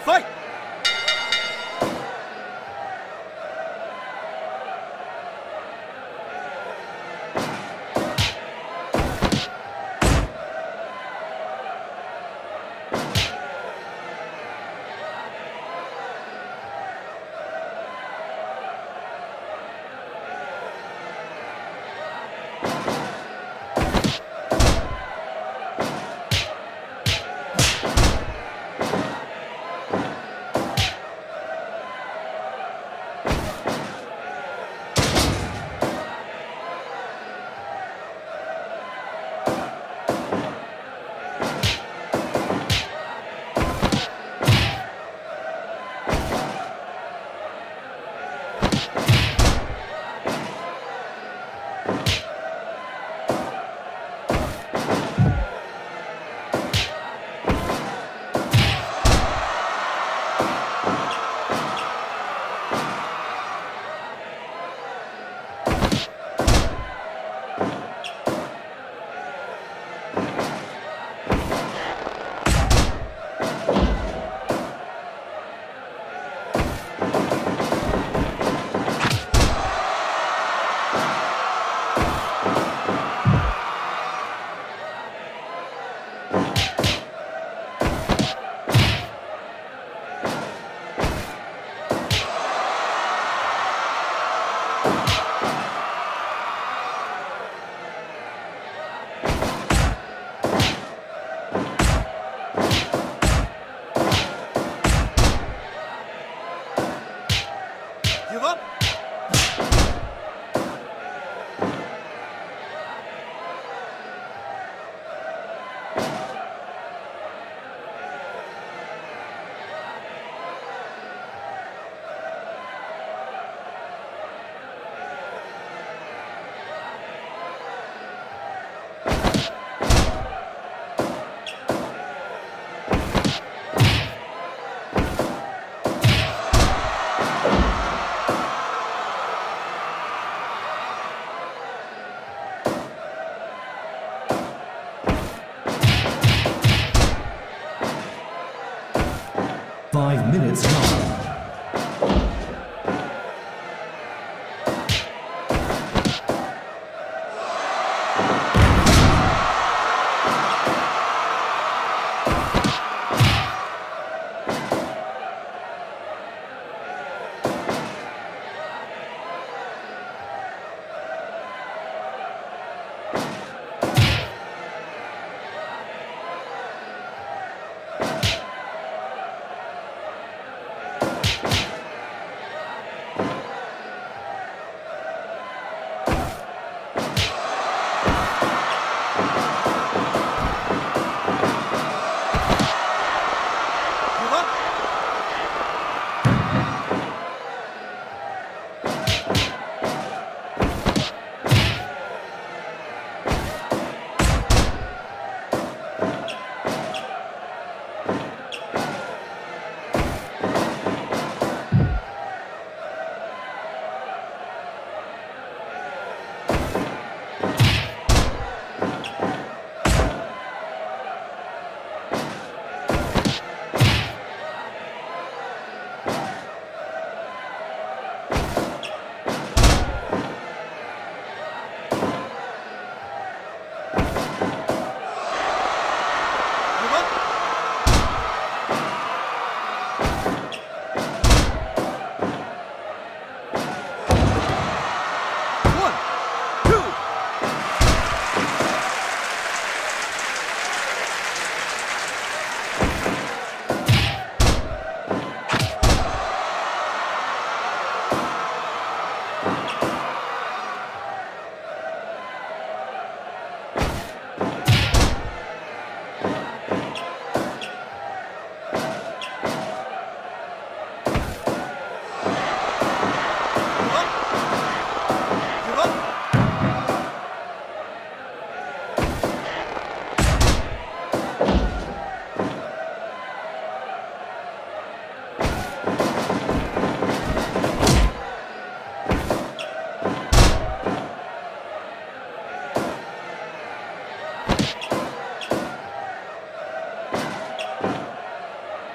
Fight!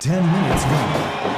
Ten minutes gone.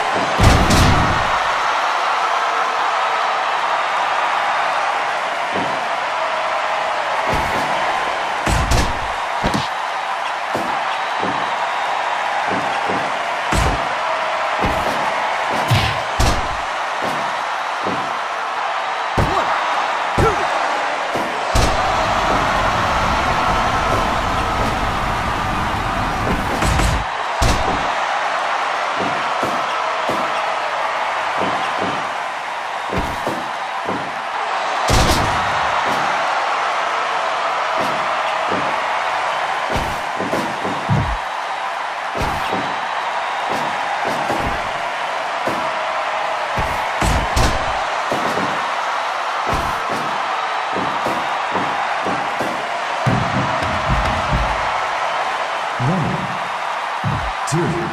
Three,